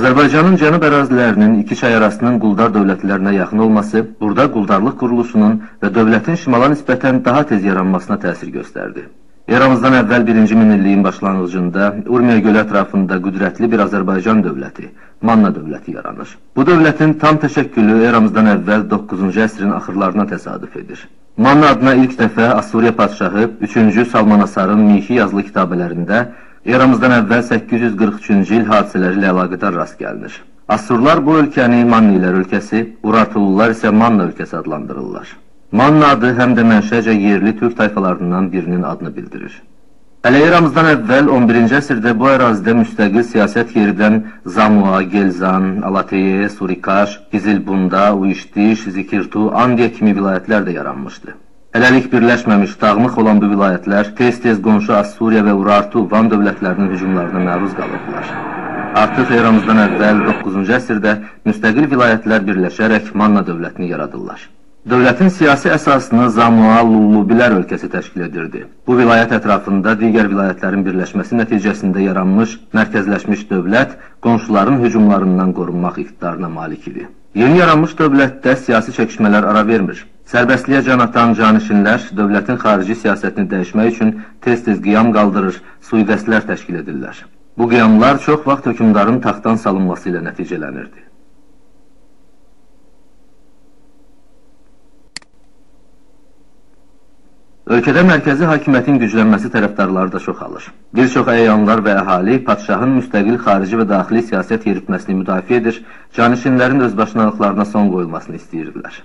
Azərbaycanın cənub ərazilərinin iki çay arasının quldar dövlətlərinə yaxın olması burada quldarlıq qurulusunun və dövlətin şimala nisbətən daha tez yaranmasına təsir göstərdi. Eramızdan əvvəl 1-ci minilliyin başlanğıcında Urmiya gölü ətrafında qüdrətli bir Azərbaycan dövləti, Manna dövləti yaranır. Bu dövlətin tam təşəkkülü eramızdan əvvəl 9-cu əsrin axırlarına təsadüf edir. Manna adına ilk dəfə Assuriya padşahı 3-cü Salmanasarın mixi yazılı kitabələrində Eramızdan əvvəl 843-cü il hadisələri ilə əlaqədar rast gəlinir. Assurlar bu ölkəni Mannilər ölkəsi, Urartulular isə Manna ölkəsi adlandırırlar. Manna adı həm də mənşəcə yerli türk tayfalarından birinin adını bildirir. Hələ eramızdan əvvəl 11-ci əsrdə bu ərazidə müstəqil siyasət yeridən Zamua, Gelzan, Alateye, Surikaş, Gizilbunda, Uyişdiş, Zikirtu, Andiya kimi vilayətlər də yaranmışdı. Hələlik birləşməmiş, dağmıq olan bu vilayətlər tez-tez qonşu Assuriya və Urartu, Van dövlətlərinin hücumlarına məruz qalırdılar. Artıq eramızdan əvvəl 9-cu əsrdə müstəqil vilayətlər birləşərək Manna dövlətini yaradırlar. Dövlətin siyasi əsasını Zamua Lullubilər ölkəsi təşkil edirdi. Bu vilayət ətrafında digər vilayətlərin birləşməsi nəticəsində yaranmış mərkəzləşmiş dövlət qonşuların hücumlarından qorunmaq iqtidarına malik idi. Yeni yaranmış dövlətdə siyasi çəkişmələr ara vermir. Sərbəstliyə can atan canişinlər dövlətin xarici siyasətini dəyişmək üçün tez-tez qiyam qaldırır, suiqəstlər təşkil edirlər. Bu qiyamlar çox vaxt hökümdarın taxtdan salınması ilə nəticələnirdi. Ölkədə mərkəzi hakimiyyətin güclənməsi tərəfdarları da çoxalır. Bir çox əyanlar və əhali padşahın müstəqil xarici və daxili siyasət yeritməsini müdafiə edir, canişinlərin özbaşınalıqlarına son qoyulmasını istəyirdilər.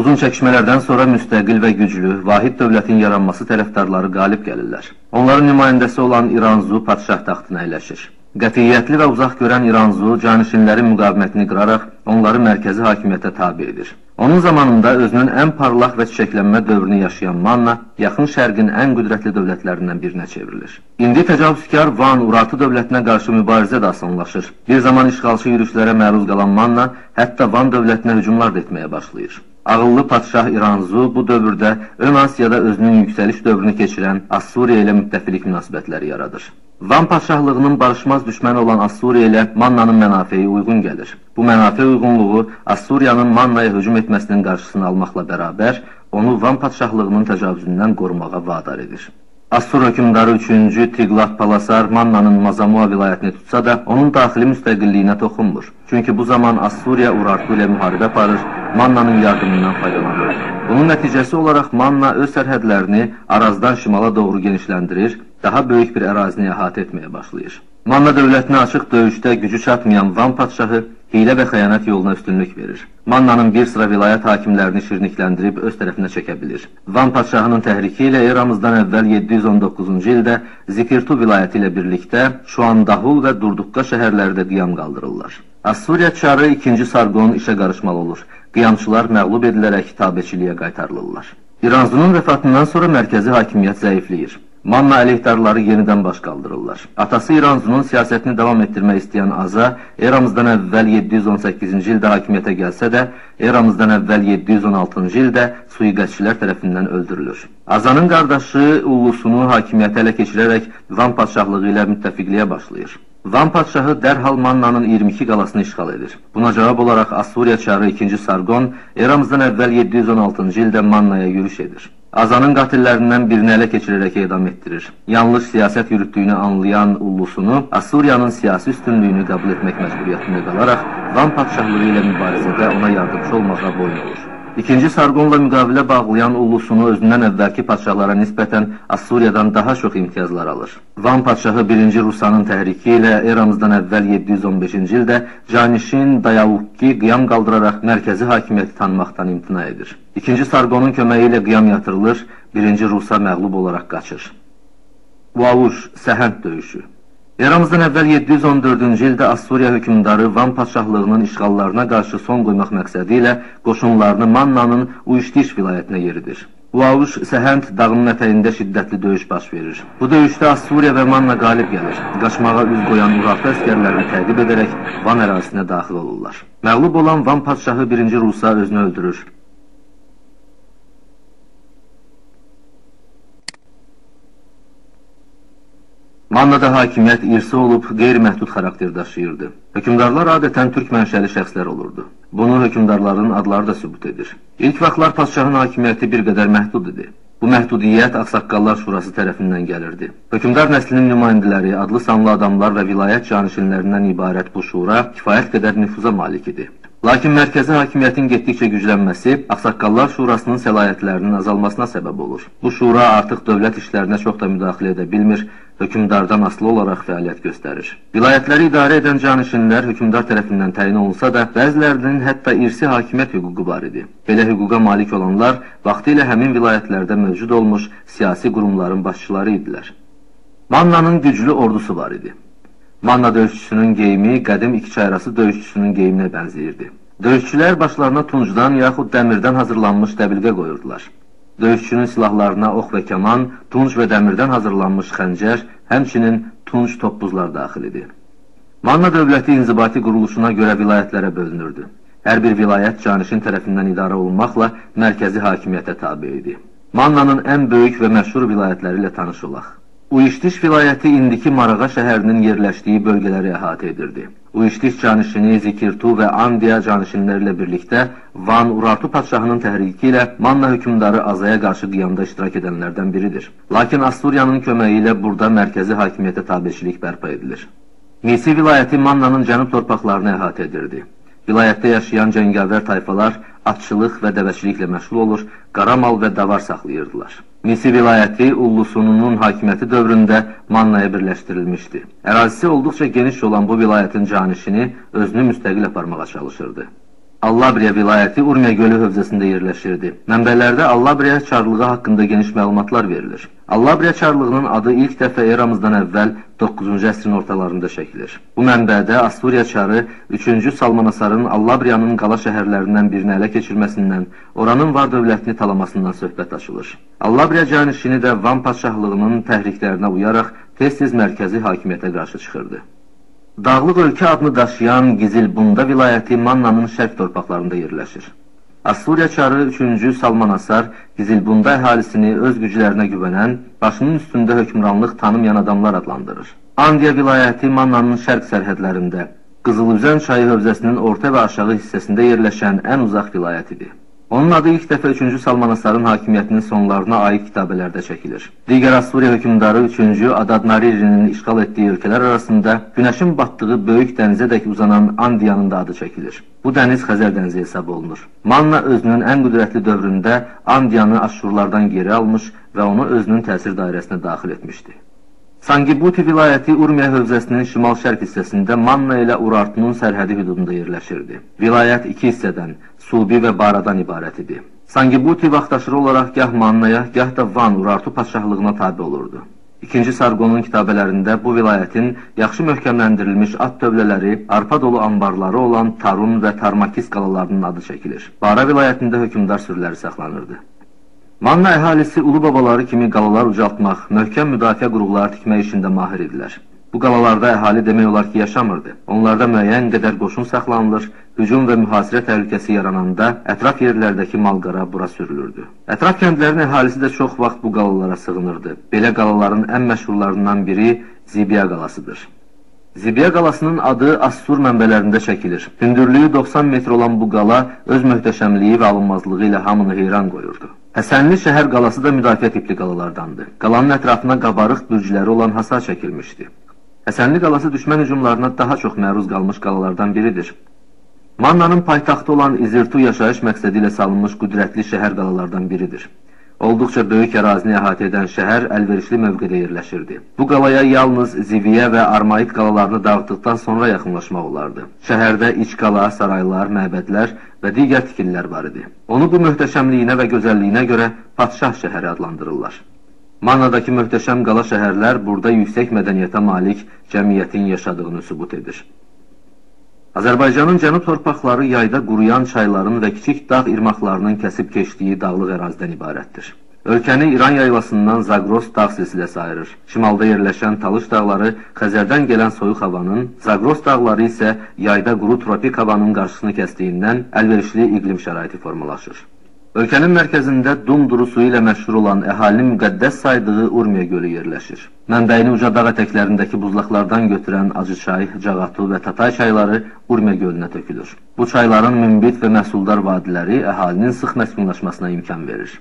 Uzun çəkişmələrdən sonra müstəqil və güclü, vahid dövlətin yaranması tərəfdarları qalib gəlirlər. Onların nümayəndəsi olan İranzu padşah taxtına əyləşir. Qətiyyətli və uzaq görən İranzu canişinlərin müqavimətini qıraraq onları mərkəzi hakimiyyətə tabi edir. Onun zamanında özünün ən parlaq və çiçəklənmə dövrünü yaşayan Manna yaxın şərqin ən qüdrətli dövlətlərindən birinə çevrilir. İndi təcavüzkar Van Urartu dövlətinə qarşı mübarizə də asanlaşır. Bir zaman işğalçı yürüşlərə məruz qalan Manna hətta Van dövlətinə hücumlar da etməyə başlayır. Ağıllı padşah İranzu bu dövrdə ön Asiyada özünün yüksəliş dövrünü keçirən Assuriya ilə müttəfilik münasibətləri yaradır. Van padşahlığının barışmaz düşməni olan Assuriya ilə Mannanın mənafeyi uyğun gəlir. Bu mənafe uyğunluğu Assuriyanın Mannaya hücum etməsinin qarşısını almaqla bərabər onu Van padşahlığının təcavüzündən qorumağa vadar edir. Assur hökümdarı 3-cü Tiqlat Palasar Mannanın Mazamua vilayətini tutsa da, onun daxili müstəqilliyinə toxunmur. Çünki bu zaman Assuriya Urartu ilə müharibə aparır, Mannanın yardımından faydalanır. Bunun nəticəsi olaraq Manna öz sərhədlərini Arazdan şimala doğru genişləndirir, daha böyük bir ərazini əhatə etməyə başlayır. Manna dövlətinə açıq döyüşdə gücü çatmayan Van padşahı hilə və xəyanət yoluna üstünlük verir. Mannanın bir sıra vilayət hakimlərini şirnikləndirib öz tərəfinə çəkə bilir. Van padşahının təhriki ilə eramızdan əvvəl 719-cu ildə Zikirtu vilayəti ilə birlikdə Şuandahul və Durduqqa şəhərləri də qiyam qaldırırlar. Assuriya çarı 2-ci Sarqon işə qarışmalı olur. Qiyamçılar məğlub edilərək tabeçiliyə qaytarılırlar. İranzunun vəfatından sonra mərkəzi hakimiyyət zəifləyir. Manna əleyhdarları yenidən baş qaldırırlar. Atası İranzunun siyasətini davam etdirmək istəyən Aza, eramızdan əvvəl 718-ci ildə hakimiyyətə gəlsə də, eramızdan əvvəl 716-cı ildə suiqətçilər tərəfindən öldürülür. Azanın qardaşı Ullusunu hakimiyyətə ələ keçirərək Van padşahlığı ilə müttəfiqliyə başlayır. Van padşahı dərhal Mannanın 22 qalasını işğal edir. Buna cavab olaraq Assuriya çarı 2-ci Sargon eramızdan əvvəl 716-cı ildə Mannaya yürüş edir. Azanın qatilleриndən birini ələ keçirərək edam etdirir. Yanlış siyasət yürütdüyünü anlayan Ullusunu Assuriyanın siyasi üstünlüyünü qəbul etmək məcburiyyətində qalaraq Van padşahlığı ilə mübarizədə ona yardımcı olmağa boyun olur. İkinci Sarqonla müqavilə bağlayan Ullusunu özündən əvvəlki padşahlara nisbətən Assuriyadan daha çox imtiyazlar alır. Van padşahı 1-ci Rusanın təhriki ilə eramızdan əvvəl 715-ci ildə Canişin Dayavukki qiyam qaldıraraq mərkəzi hakimiyyəti tanımaqdan imtina edir. İkinci Sarqonun köməyi ilə qiyam yatırılır, 1-ci Rusa məğlub olaraq qaçır. Vavuş, Səhənd döyüşü Eramızdan əvvəl 714-cü ildə Assuriya hökümdarı Van padşahlığının işğallarına qarşı son qoymaq məqsədi ilə qoşunlarını Mannanın Uyuşdiş vilayətinə yeridir. Uavuş Səhənd dağının ətəyində şiddətli döyüş baş verir. Bu döyüşdə Assuriya və Manna qalib gəlir. Qaçmağa üz qoyan Urartu əskərlərini təqib edərək Van ərazisinə daxil olurlar. Məğlub olan Van padşahı 1-ci Rusa özünü öldürür. Mannada hakimiyyət irsi olub qeyri-məhdud xarakter daşıyırdı. Hökümdarlar adətən türk mənşəli şəxslər olurdu. Bunu hökümdarların adları da sübut edir. İlk vaxtlar padşahın hakimiyyəti bir qədər məhdud idi. Bu məhdudiyyət Ağsaqqallar Şurası tərəfindən gəlirdi. Hökümdar nəslinin nümayəndələri, adlı sanlı adamlar və vilayət canişinlərindən ibarət bu şura kifayət qədər nüfuza malik idi. Lakin mərkəzi hakimiyyətin getdikcə güclənməsi Ağsaqqallar Şurasının səlahiyyətlərinin azalmasına səbəb olur. Bu şura artıq dövlət işlərinə çox da müdaxilə edə bilmir, hökümdardan asılı olaraq fəaliyyət göstərir. Vilayətləri idarə edən canişinlər hökümdar tərəfindən təyin olunsa da, bəzilərinin hətta irsi hakimiyyət hüququ var idi. Belə hüquqa malik olanlar vaxtilə həmin vilayətlərdə mövcud olmuş siyasi qurumların başçıları idilər. Mannanın güclü ordusu var idi. Manna döyüşçüsünün geyimi qədim iki çayrası döyüşçüsünün geyiminə bənzəyirdi. Döyüşçülər başlarına tuncdan yaxud dəmirdən hazırlanmış dəbilqə qoyurdular. Döyüşçünün silahlarına ox və kaman, tunc və dəmirdən hazırlanmış xəncər, həmçinin tunc toppuzlar daxil idi. Manna dövləti inzibati quruluşuna görə vilayətlərə bölünürdü. Hər bir vilayət canişin tərəfindən idarə olunmaqla mərkəzi hakimiyyətə tabi idi. Mannanın ən böyük və məşhur vilayətləri ilə tanış olaq. Uyuşdiş vilayəti indiki Marağa şəhərinin yerləşdiyi bölgələri əhatə edirdi. Uyuşdiş canişini Zikirtu və Andiya canişinləri birlikdə Van Urartu padşahının təhriki ilə Manna hökümdarı Azaya qarşı qiyamda iştirak edənlərdən biridir. Lakin Asturiyanın köməyi ilə burada mərkəzi hakimiyyətə tabiçilik bərpa edilir. Misi vilayəti Mannanın cənub torpaqlarını əhatə edirdi. Vilayətdə yaşayan cəngavər tayfalar atçılıq və dəvəçiliklə məşğul olur, qaramal və davar saxlayırdılar. Misi vilayəti Ullusununun hakimiyyəti dövründə Mannaya birləşdirilmişdi. Ərazisi olduqca geniş olan bu vilayətin canişini özünü müstəqil aparmağa çalışırdı. Allabriya vilayəti Urmiya gölü hövzəsində yerləşirdi. Mənbələrdə Allabriya çarlığı haqqında geniş məlumatlar verilir. Allabriya çarlığının adı ilk dəfə eramızdan əvvəl 9-cu əsrin ortalarında çəkilir. Bu mənbədə Asturiya çarı 3-cü Salmanasarın Allabriyanın qala şəhərlərindən birini ələ keçirməsindən, oranın var dövlətini talamasından söhbət açılır. Allabriya canişini də Van padşahlığının təhriklərinə uyaraq tez-tez mərkəzi hakimiyyətə qarşı çıxırdı. Dağlıq ölkə adını daşıyan Gizilbunda vilayəti Mannanın şərq torpaqlarında yerləşir. Asturiya çarı 3-cü Salmanasar Gizilbunda əhalisini öz güclərinə güvənən, başının üstündə hökmranlıq tanımayan adamlar adlandırır. Andiya vilayəti Mannanın şərq sərhədlərində, Qızılüzən çayı hövzəsinin orta və aşağı hissəsində yerləşən ən uzaq vilayətidir. Onun adı ilk dəfə 3-cü Salmanasarın hakimiyyətinin sonlarına aid kitabələrdə çəkilir. Digər Asturiya hökümdarı 3-cü Adad Naririnin işğal etdiyi ölkələr arasında günəşin batdığı böyük dənizədək uzanan Andiyanın da adı çəkilir. Bu dəniz Xəzər dənizi hesab olunur. Manna özünün ən qüdrətli dövründə Andiyanı Aşurlardan geri almış və onu özünün təsir dairəsinə daxil etmişdi. Sangibuti vilayəti Urmiya hövzəsinin şimal-şərq hissəsində Manna ilə Urartunun sərhədi hüdudunda yerləşirdi. Vilayət iki hissədən, Sulbi və Baradan ibarət idi. Sangibuti vaxtaşırı olaraq gah Mannaya, gah da Van Urartu padşahlığına tabi olurdu. İkinci Sargonun kitabələrində bu vilayətin yaxşı möhkəmləndirilmiş at dövlələri, arpa dolu anbarları olan Tarun və Tarmakis qalalarının adı çəkilir. Bara vilayətində hökümdar sürüləri saxlanırdı. Manna əhalisi ulu babaları kimi qalalar ucaltmaq, möhkəm müdafiə qurğuları tikmək işində mahir idilər. Bu qalalarda əhali demək olar ki, yaşamırdı. Onlarda müəyyən qədər qoşun saxlanılır, hücum və mühasirə təhlükəsi yarananda ətraf yerlərdəki malqara bura sürülürdü. Ətraf kəndlərin əhalisi də çox vaxt bu qalalara sığınırdı. Belə qalaların ən məşhurlarından biri Zibiya qalasıdır. Zibiya qalasının adı Assur mənbələrində çəkilir. Hündürlüyü 90 metr olan bu qala öz möhtəşəmliyi və alınmazlığı ilə hamını heyran qoyurdu. Həsənli şəhər qalası da müdafiə tipli qalalardandır. Qalanın ətrafına qabarıq bürcləri olan hasar çəkilmişdi. Həsənli qalası düşmən hücumlarına daha çox məruz qalmış qalalardan biridir. Mannanın paytaxtı olan İzirtu yaşayış məqsədi ilə salınmış qüdrətli şəhər qalalardan biridir. Olduqca böyük ərazini əhatə edən şəhər əlverişli mövqedə yerləşirdi. Bu qalaya yalnız Ziviyə və Armaid qalalarını dağıtdıqdan sonra yaxınlaşmaq olardı. Şəhərdə iç qala, saraylar, məbədlər və digər tikililər var idi. Onu bu möhtəşəmliyinə və gözəlliyinə görə Padşah şəhəri adlandırırlar. Mannadakı möhtəşəm qala şəhərlər burada yüksək mədəniyyətə malik cəmiyyətin yaşadığını sübut edir. Azərbaycanın cənub torpaqları yayda quruyan çayların və kiçik dağ irmaqlarının kəsib keçdiyi dağlıq ərazidən ibarətdir. Ölkəni İran yaylasından Zagros dağ silsiləsi ayırır. Şimalda yerləşən Talış dağları Xəzərdən gələn soyuq havanın, Zagros dağları isə yayda quru tropik havanın qarşısını kəsdiyindən əlverişli iqlim şəraiti formalaşır. Ölkənin mərkəzində Dumduru suyu ilə məşhur olan əhalinin müqəddəs saydığı Urmiya gölü yerləşir. Mənbəyini uca dağ ətəklərindəki buzlaqlardan götürən Acı çay, Cağatu və Tatay çayları Urmiya gölünə tökülür. Bu çayların münbit və məhsuldar vadiləri əhalinin sıx məskunlaşmasına imkan verir.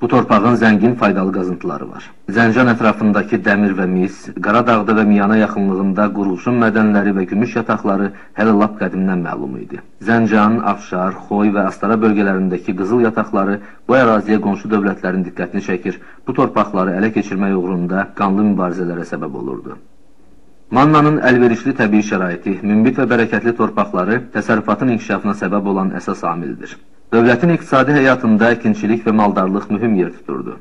Bu torpağın zəngin faydalı qazıntıları var. Zəncan ətrafındakı dəmir və mis, Qaradağda və Miyana yaxınlığında qurğuşun mədənləri və gümüş yataqları hələ lap qədimdən məlum idi. Zəncan, Afşar, Xoy və Astara bölgələrindəki qızıl yataqları bu əraziyə qonşu dövlətlərin diqqətini çəkir, bu torpaqları ələ keçirmək uğrunda qanlı mübarizələrə səbəb olurdu. Mannanın əlverişli təbii şəraiti, münbit və bərəkətli torpaqları təsərrüfatın inkişafına səbəb olan əsas amildir. Dövlətin iqtisadi həyatında əkinçilik və maldarlıq mühüm yer tuturdu.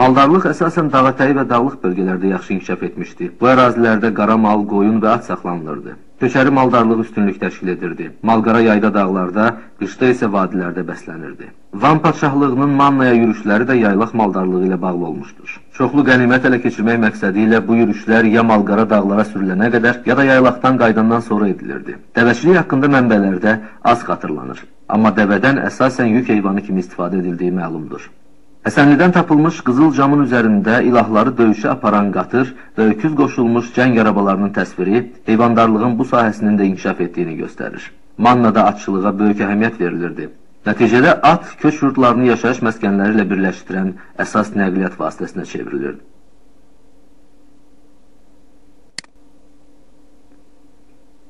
Maldarlıq əsasən dağətəyi və dağlıq bölgələrdə yaxşı inkişaf etmişdi. Bu ərazilərdə qara mal, qoyun və at saxlanılırdı. Köçəri maldarlıq üstünlük təşkil edirdi. Malqara yayda dağlarda, qışda isə vadilərdə bəslənirdi. Van padşahlığının Mannaya yürüşləri də yaylaq maldarlığı ilə bağlı olmuşdur. Çoxlu qənimət ələ keçirmək məqsədi ilə bu yürüşlər ya Malqara dağlara sürülənə qədər, ya da yaylaqdan qaydandan sonra edilirdi. Dəvəçilik haqqında mənbələrdə az xatırlanır. Amma dəvədən əsasən yük heyvanı kimi istifadə edildiyi məlumdur. Həsənlidən tapılmış qızıl camın üzərində ilahları döyüşə aparan qatır və öküz qoşulmuş cəng arabalarının təsviri heyvandarlığın bu sahəsinin də inkişaf etdiyini göstərir. Mannada atçılığa böyük əhəmiyyət verilirdi. Nəticədə at köç yurdlarını yaşayış məskənləri ilə birləşdirən əsas nəqliyyat vasitəsinə çevrilirdi.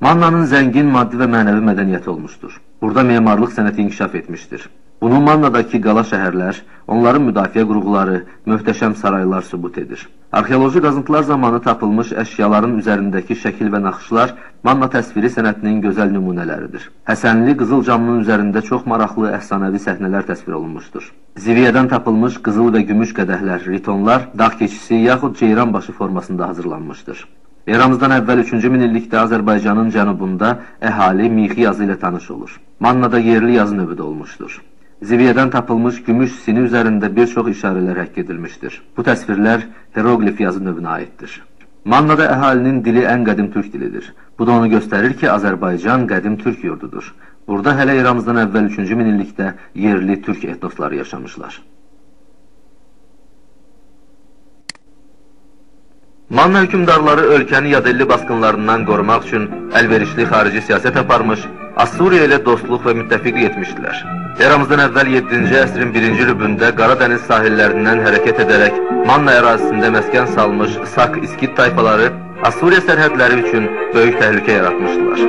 Mannanın zəngin maddi və mənəvi mədəniyyəti olmuşdur. Burada memarlıq sənəti inkişaf etmişdir. Bunu Mannadakı qala şəhərlər, onların müdafiə qurğuları, möhtəşəm saraylar sübut edir. Arxeoloji qazıntılar zamanı tapılmış əşyaların üzərindəki şəkil və naxışlar Manna təsviri sənətinin gözəl nümunələridir. Həsənli qızıl camının üzərində çox maraqlı əfsanəvi səhnələr təsvir olunmuşdur. Ziviyədən tapılmış qızıl və gümüş qədəhlər, ritonlar, dağ keçisi yaxud ceyran başı formasında hazırlanmışdır. Eramızdan əvvəl 3-cü minillikdə Azərbaycanın cənubunda əhali mixi yazı ilə tanış olur. Mannada yerli yazı növü də olmuşdur. Ziviyədən tapılmış gümüş sini üzərində bir çox işarələr həkk edilmişdir. Bu təsvirlər heroqlif yazı növünə aiddir. Mannada əhalinin dili ən qədim türk dilidir. Bu da onu göstərir ki, Azərbaycan qədim türk yurdudur. Burada hələ eramızdan əvvəl 3-cü minillikdə yerli türk etnosları yaşamışlar. Manna hökümdarları ölkəni yadelli basqınlarından qorumaq üçün əlverişli xarici siyasət aparmış, Assuriya ilə dostluq və müttəfiqlik etmişdilər. Eramızdan əvvəl 7-ci əsrin 1-ci rübündə Qaradəniz sahillərindən hərəkət edərək Manna ərazisində məskən salmış Sak İskit tayfaları Assuriya sərhədləri üçün böyük təhlükə yaratmışdılar.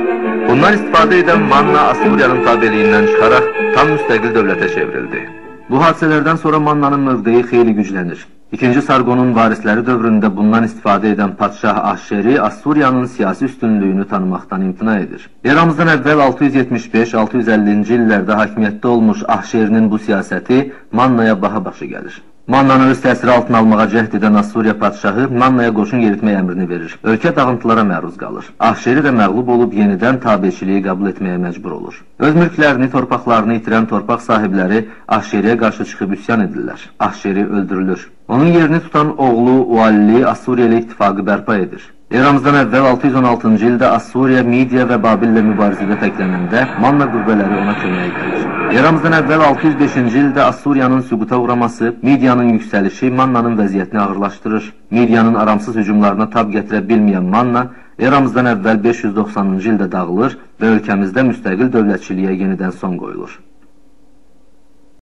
Bundan istifadə edən Manna Assuriyanın tabeliyindən çıxaraq tam müstəqil dövlətə çevrildi. Bu hadisələrdən sonra Mannanın mövqeyi xeyli güclənir. İkinci Sarqonun varisləri dövründə bundan istifadə edən padşah Ahşeri Assuriyanın siyasi üstünlüyünü tanımaqdan imtina edir. Eramızdan əvvəl 675-650-ci illərdə hakimiyyətdə olmuş Ahşerinin bu siyasəti Mannaya baha başı gəlir. Mannanı öz təsiri altına almağa cəhd edən Assuriya padşahı Mannaya qoşun yeritmək əmrini verir. Ölkə dağıntılara məruz qalır. Ahşeri də məğlub olub yenidən tabeçiliyi qəbul etməyə məcbur olur. Öz mülklərini, torpaqlarını itirən torpaq sahibləri Ahşeriyə qarşı çıxıb üsyan edirlər. Ahşeri öldürülür. Onun yerini tutan oğlu Ualli Assuriya ilə ittifaqı bərpa edir. Eramızdan əvvəl 616-cı ildə Assuriya, Midiya və Babillə mübarizədə təklənəndə Manna qüvvələri ona köməyə gəlir. Eramızdan əvvəl 605-ci ildə Assuriyanın süquta uğraması, Midiyanın yüksəlişi Mannanın vəziyyətini ağırlaşdırır. Midiyanın aramsız hücumlarına tab gətirə bilməyən Manna, eramızdan əvvəl 590-cı ildə dağılır və ölkəmizdə müstəqil dövlətçiliyə yenidən son qoyulur.